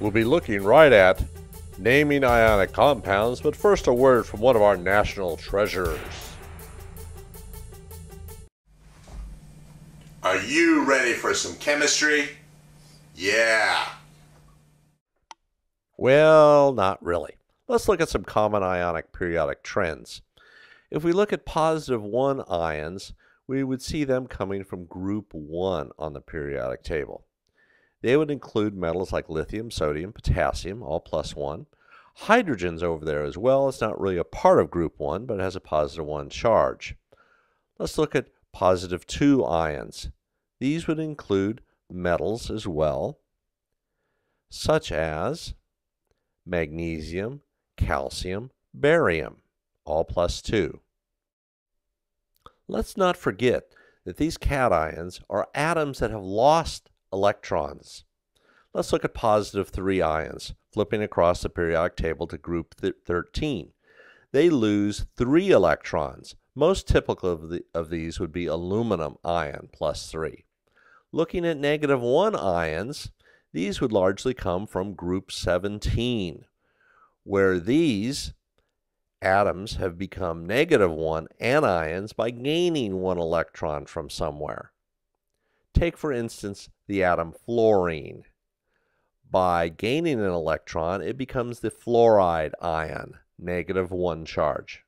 We'll be looking right at naming ionic compounds, but first a word from one of our national treasures. Are you ready for some chemistry? Yeah. Well, not really. Let's look at some common ionic periodic trends. If we look at positive 1 ions, we would see them coming from group 1 on the periodic table. They would include metals like lithium, sodium, potassium, all plus 1. Hydrogen's over there as well. It's not really a part of group 1, but it has a positive 1 charge. Let's look at positive 2 ions. These would include metals as well, such as magnesium, calcium, barium, all plus 2. Let's not forget that these cations are atoms that have lost electrons. Let's look at positive 3 ions, flipping across the periodic table to group 13. They lose 3 electrons. Most typical of, the, of these would be aluminum ion plus 3. Looking at negative 1 ions, these would largely come from group 17, where these atoms have become negative 1 anions by gaining one electron from somewhere. Take, for instance, the atom fluorine. By gaining an electron, it becomes the fluoride ion, negative 1 charge.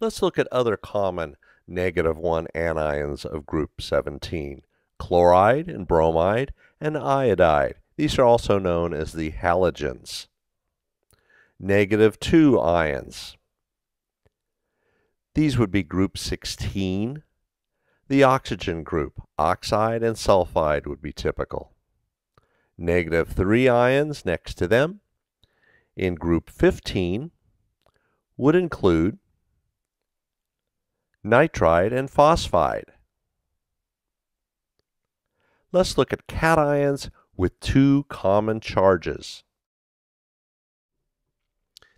Let's look at other common negative 1 anions of group 17, chloride and bromide and iodide. These are also known as the halogens. Negative 2 ions. These would be group 16, the oxygen group, oxide and sulfide would be typical. Negative 3 ions next to them in group 15 would include nitride and phosphide. Let's look at cations with two common charges.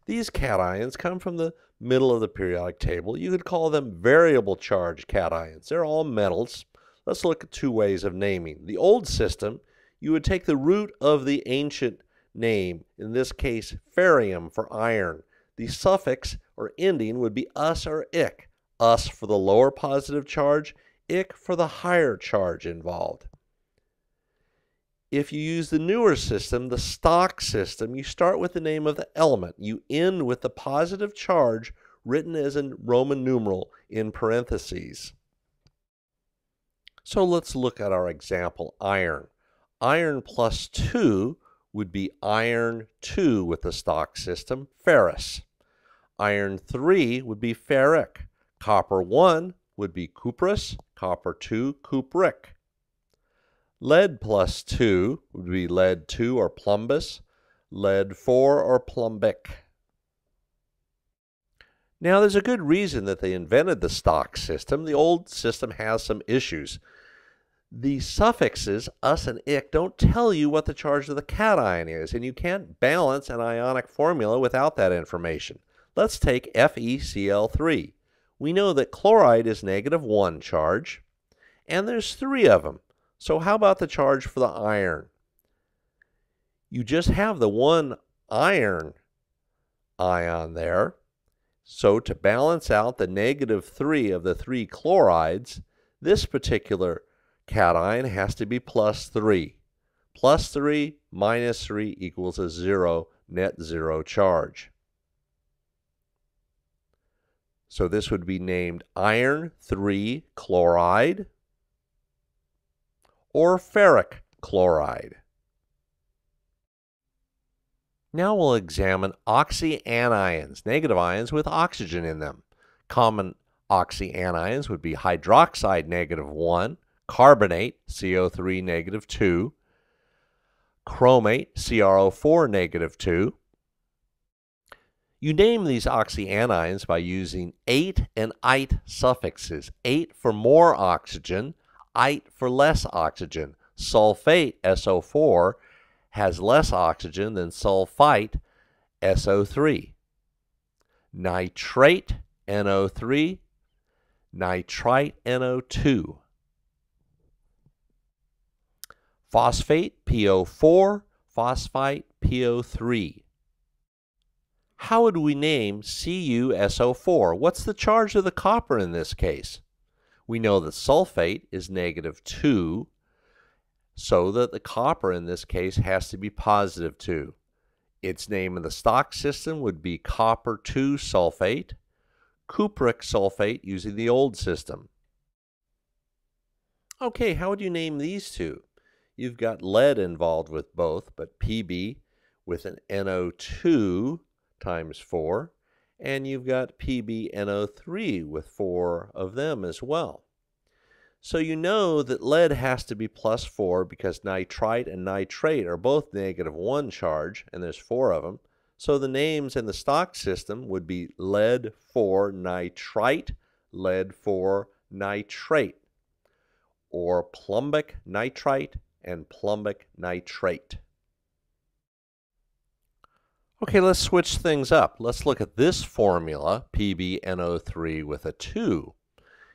These cations come from the middle of the periodic table. You could call them variable charge cations. They're all metals. Let's look at two ways of naming. The old system, you would take the root of the ancient name, in this case ferrum for iron. The suffix or ending would be us or ic. Us for the lower positive charge, ic for the higher charge involved. If you use the newer system, the stock system, you start with the name of the element. You end with the positive charge written as a Roman numeral in parentheses. So let's look at our example iron. Iron plus 2 would be iron 2 with the stock system, ferrous. Iron 3 would be ferric. Copper 1 would be cuprous. Copper 2, cupric. Lead plus 2 would be lead 2 or plumbous, lead 4 or plumbic. Now, there's a good reason that they invented the stock system. The old system has some issues. The suffixes, us and ic, don't tell you what the charge of the cation is, and you can't balance an ionic formula without that information. Let's take FeCl3. We know that chloride is negative 1 charge, and there's three of them. So how about the charge for the iron? You just have the one iron ion there. So to balance out the negative 3 of the three chlorides, this particular cation has to be plus 3. Plus 3 minus 3 equals a 0, net 0 charge. So this would be named iron 3 chloride or ferric chloride. Now we'll examine oxyanions, negative ions with oxygen in them. Common oxyanions would be hydroxide negative 1, carbonate CO3 negative 2, chromate CrO4 negative 2. You name these oxyanions by using ate and ite suffixes. Ate for more oxygen, ite for less oxygen. Sulfate, SO4, has less oxygen than sulfite, SO3. Nitrate, NO3, nitrite, NO2. phosphate PO4, phosphite PO3. How would we name CuSO4? What's the charge of the copper in this case? We know that sulfate is negative 2, so that the copper in this case has to be positive 2. Its name in the stock system would be copper 2 sulfate, cupric sulfate using the old system. Okay, how would you name these two? You've got lead involved with both, but Pb with an NO2 times 4, and you've got PbNO3 with 4 of them as well. So you know that lead has to be plus 4 because nitrite and nitrate are both negative 1 charge, and there's 4 of them. So the names in the stock system would be lead 4 nitrite, lead 4 nitrate, or plumbic nitrite and plumbic nitrate. Okay, let's switch things up. Let's look at this formula, PbNO3 with a 2.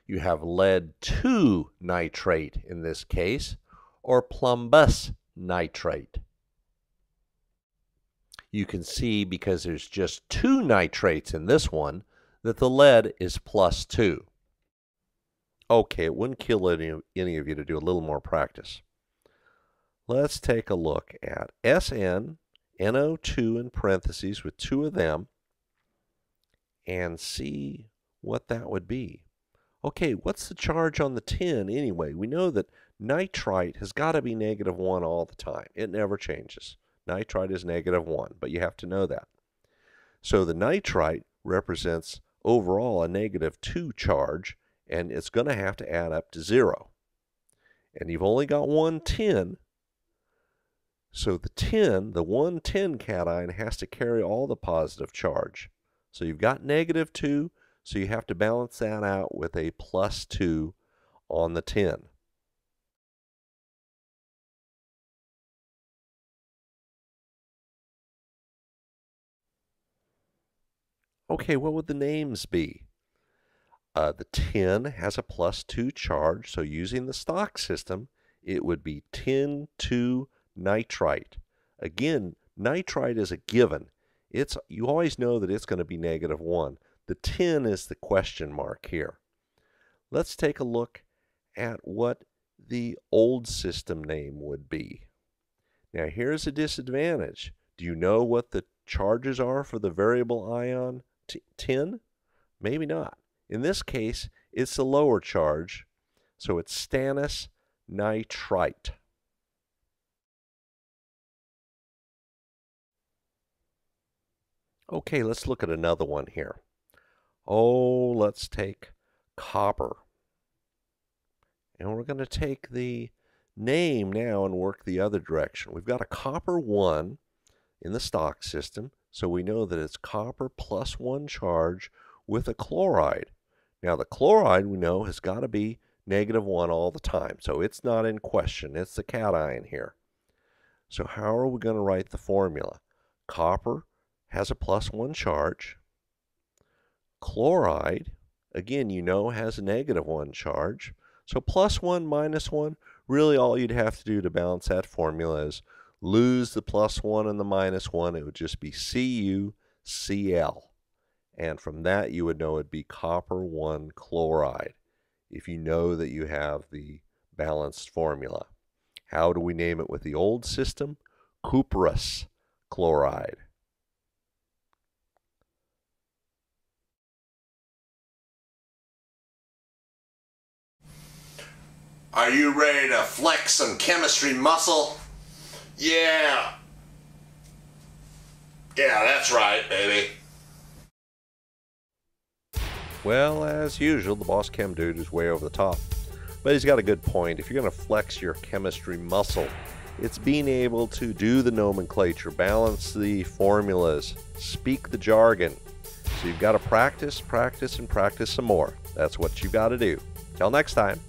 You have lead 2 nitrate in this case, or plumbous nitrate. You can see because there's just two nitrates in this one that the lead is plus 2. Okay, it wouldn't kill any, any of you to do a little more practice. Let's take a look at SN NO2 in parentheses with two of them and see what that would be. Okay, what's the charge on the tin anyway? We know that nitrite has got to be negative 1 all the time. It never changes. Nitrite is negative 1, but you have to know that. So the nitrite represents overall a negative 2 charge, and it's going to have to add up to 0. And you've only got one tin, so the tin, the one tin cation, has to carry all the positive charge. So you've got negative 2, so you have to balance that out with a plus 2 on the tin. Okay, what would the names be? Uh, the tin has a plus 2 charge, so using the stock system, it would be tin 2 nitrite. Again, nitrite is a given. It's You always know that it's going to be negative 1. The tin is the question mark here. Let's take a look at what the old system name would be. Now here's a disadvantage. Do you know what the charges are for the variable ion tin? Maybe not. In this case, it's a lower charge, so it's stannous nitrite. Okay, let's look at another one here. Oh, let's take copper. And we're going to take the name now and work the other direction. We've got a copper 1 in the stock system, so we know that it's copper plus 1 charge with a chloride. Now the chloride we know has got to be negative 1 all the time, so it's not in question. It's the cation here. So how are we going to write the formula? Copper has a plus one charge. Chloride, again, you know, has a negative one charge. So plus one minus one, really all you'd have to do to balance that formula is lose the plus one and the minus one. It would just be CuCl. And from that, you would know it'd be copper 1 chloride if you know that you have the balanced formula. How do we name it with the old system? Cuprous chloride. Are you ready to flex some chemistry muscle? Yeah. Yeah, that's right, baby. Well, as usual, the boss chem dude is way over the top. But he's got a good point. If you're going to flex your chemistry muscle, it's being able to do the nomenclature, balance the formulas, speak the jargon. So you've got to practice, practice, and practice some more. That's what you've got to do. Till next time.